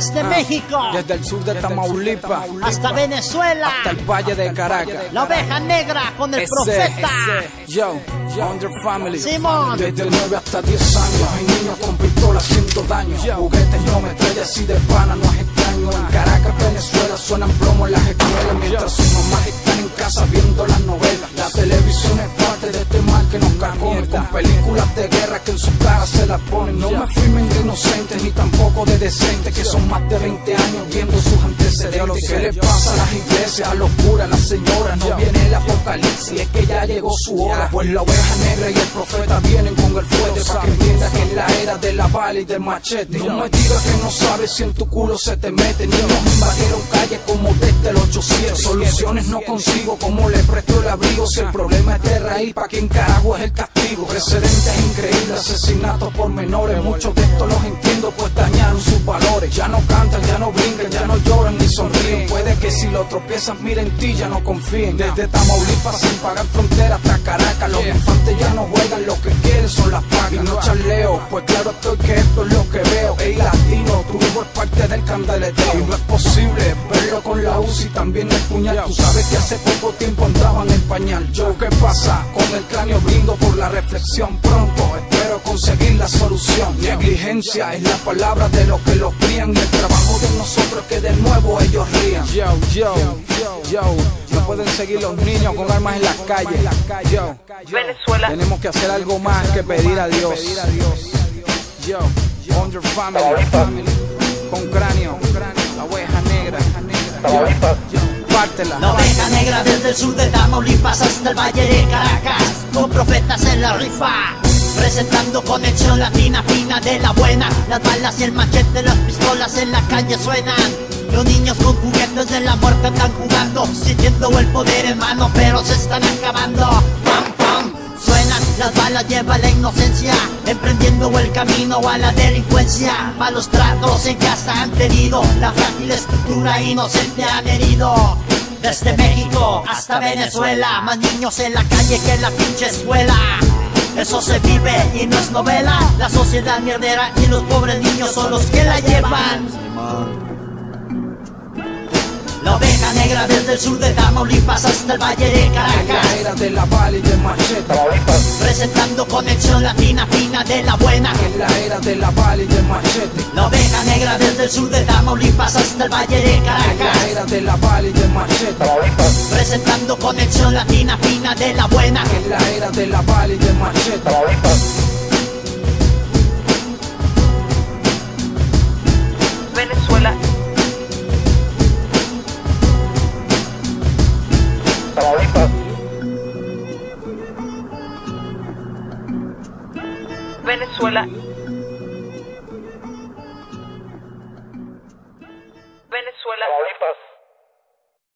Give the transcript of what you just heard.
Desde México Desde el sur de Tamaulipas hasta Venezuela. hasta el valle de Caracas. La oveja negra con el Ese, profeta. ese, Yo, Under Family. Simón. Desde 9 hasta 10 años hay niños con pistolas haciendo daño. Juguetes no metrallas y de pana no películas de guerra que en su cara se las ponen. No me firmen de inocentes ni tampoco de decentes que son más de 20 años viendo sus antecedentes. ¿Qué le pasa a las iglesias, a los curas, a las señoras? No viene el apocalipsis, es que ya llegó su hora. Pues la oveja negra y el profeta vienen con el fuerte para que entienda que es la era de la bala y del machete. No me digas que no sabes si en tu culo se te mete. Ni nos invadieron calles como desde el 87. Soluciones no consigo, como le presto el abrigo. Si el problema es de raíz, pa' quien carajo es el castigo. Precedentes increíbles, asesinatos por menores. Muchos de estos los entiendo, pues dañaron sus valores. Ya no cantan, ya no brincan, ya no lloran ni sonríen. Si lo tropiezan, miren ti, ya no confíen. Desde Tamaulipas sin pagar frontera hasta Caracas. Los infantes ya no juegan, lo que quieren son las pagas. Y no charleo, pues claro estoy que esto es lo que veo. Ey, latino, tu hijo es parte del candeleteo. Y no es posible verlo con la UCI, también el puñal. Tú sabes que hace poco tiempo andaban en pañal. Yo, ¿qué pasa? Con el cráneo brindo por la reflexión pronto. Espero conseguir la solución. Negligencia es la palabra de los que los crían. Y el trabajo de nosotros es que de nuevo ellos rían. Yo, yo, yo, no pueden seguir los niños con armas en las calles. Yo, Venezuela. tenemos que hacer algo más que pedir a Dios. Yo, Under Family, con cráneo, la oveja negra. Yo, yo, pártela. La oveja negra desde el sur de Tamaulipas hasta el valle de Caracas, con profetas en la rifa. Presentando conexión latina fina de la buena. Las balas y el machete, las pistolas en la calle suenan. Los niños con juguetes de la muerte están jugando, sintiendo el poder en mano, pero se están acabando. Pam, pam. Suenan las balas, lleva la inocencia, emprendiendo el camino a la delincuencia. Malos tratos en casa han tenido, la frágil estructura inocente han herido. Desde México hasta Venezuela, más niños en la calle que en la pinche escuela. Eso se vive y no es novela. La sociedad mierdera y los pobres niños son los que la llevan. La oveja negra desde el sur de Tamaulipas hasta el valle de Caracas. era de la y del machete. Presentando conexión latina fina de la buena. Es la era de la y del machete. La oveja negra desde el sur de Tamaulipas hasta el valle de Es la Caracas. era de la y del machete. Presentando conexión latina fina de la buena. Es la era de la bala y del machete. Venezuela. Venezuela. Venezuela.